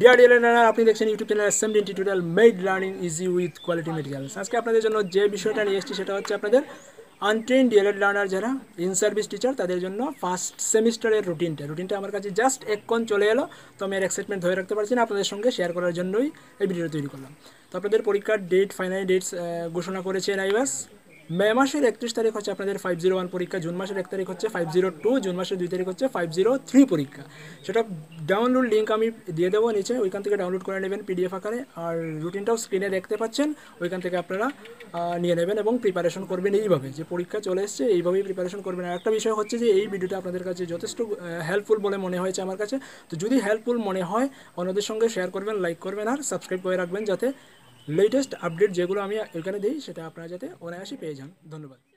Deer deer learner আপনি দেখছেন YouTube channel assembly tutorial made learning easy with quality materials আজকে আপনাদের জন্য যে বিষয়টা নিয়ে এসেছি সেটা হচ্ছে আপনাদের আনট্রেন ডিএলএড লার্নার যারা ইন সার্ভিস টিচার তাদের জন্য ফার্স্ট সেমিস্টারের রুটিনটা রুটিনটা আমার কাছে জাস্ট এক্ষণ চলে এলো, তো আমি এর এক্সাইটমেন্ট ধরে রাখতে পারছি না, আপনাদের সঙ্গে শেয়ার করার জন্যই এই ভিডিওটা তৈরি করলাম। তো আপনাদের পরীক্ষার ডেট ফাইনাল ডেটস ঘোষণা করেছে নাইবাস মে মাসের একত্রিশ তারিখ হচ্ছে আপনাদের ফাইভ জিরো ওয়ান পরীক্ষা, জুন মাসের এক তারিখ হচ্ছে ফাইভ জিরো টু জুন মাসের দুই তারিখ হচ্ছে ফাইভ জিরো থ্রি পরীক্ষা। সেটা ডাউনলোড লিঙ্ক আমি দিয়ে দেবো নিচে, ওইখান থেকে ডাউনলোড করে নেবেন পিডিএফ আকারে, আর রুটিনটাও স্ক্রিনে দেখতে পাচ্ছেন, ওইখান থেকে আপনারা নিয়ে নেবেন এবং প্রিপারেশন করবেন এইভাবে, যে পরীক্ষা চলে এসছে, এইভাবেই প্রিপারেশন করবেন। আর একটা বিষয় হচ্ছে যে এই ভিডিওটা আপনাদের কাছে যথেষ্ট হেল্পফুল বলে মনে হয়েছে আমার কাছে। তো যদি হেল্পফুল মনে হয়, অন্যদের সঙ্গে শেয়ার করবেন লাইক করবেন, আর সাবস্ক্রাইব করে রাখবেন যাতে লেটেস্ট আপডেট যেগুলো আমি এখানে দিই সেটা আপনারা যাতে অনায়াসে পেয়ে যান। ধন্যবাদ।